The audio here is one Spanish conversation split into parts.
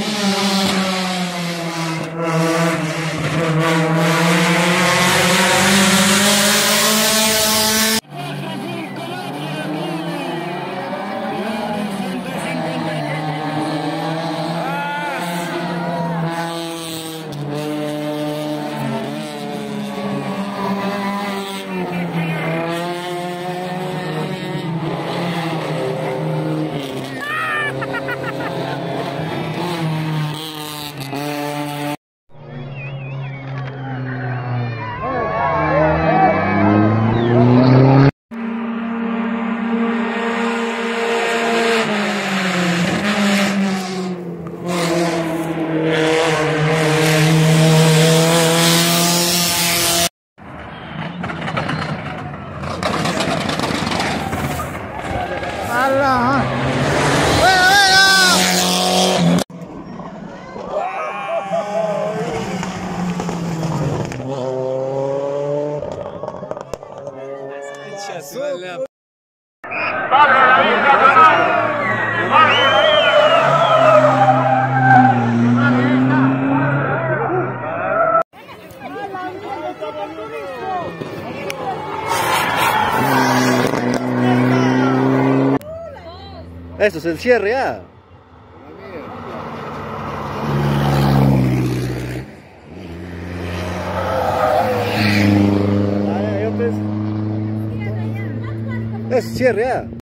Yeah. Eso es el cierre, ah. Es cierre, ah.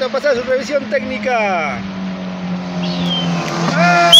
Directo a pasar su revisión técnica. ¿Ha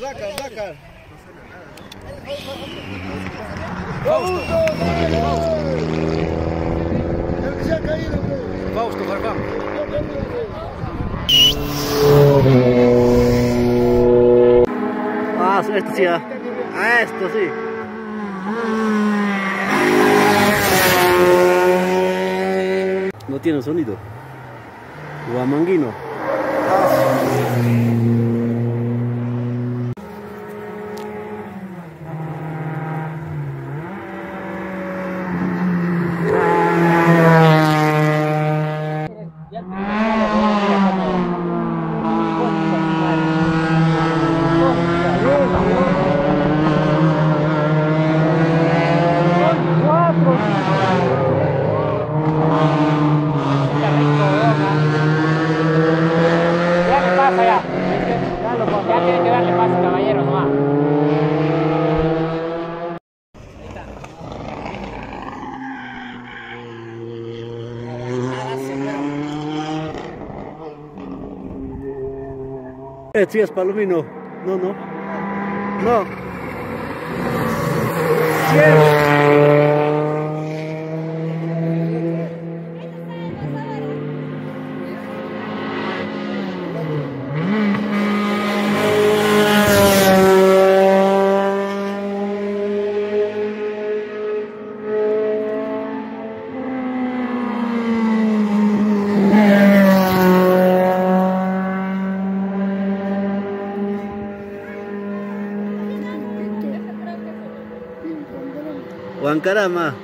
Dakar, Dakar, Dakar. Bro. Fausto Farfán. Ah, esto sí, ah. Ah, esto sí. No tiene sonido. Guamanguino. Ya pasa ya. Ya tiene que darle paso, caballero, no va. Eh, sí es palomino. No, no. No. Huancarama. Bancarama.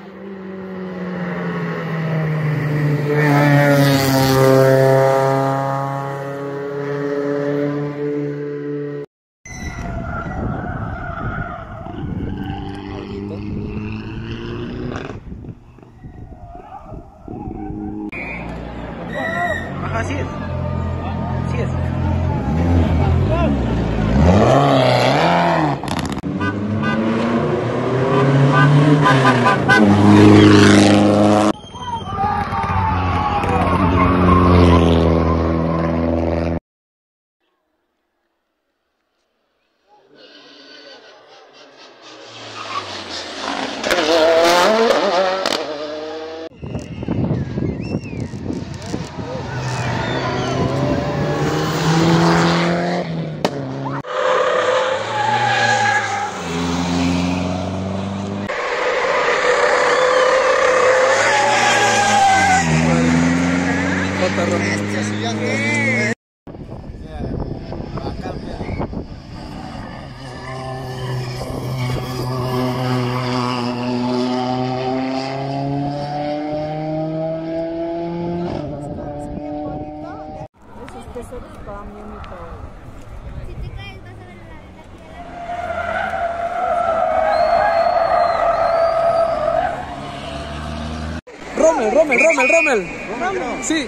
Rommel, Rommel, Rommel, Rommel. Sí.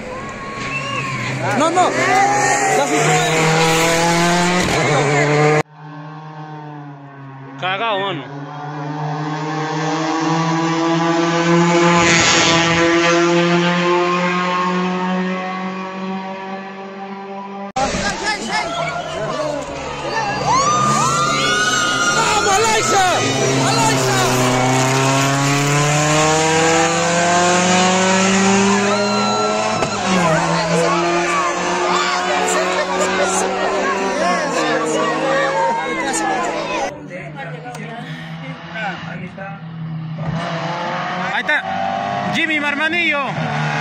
No, no. Cagao, mano. Marmanillo.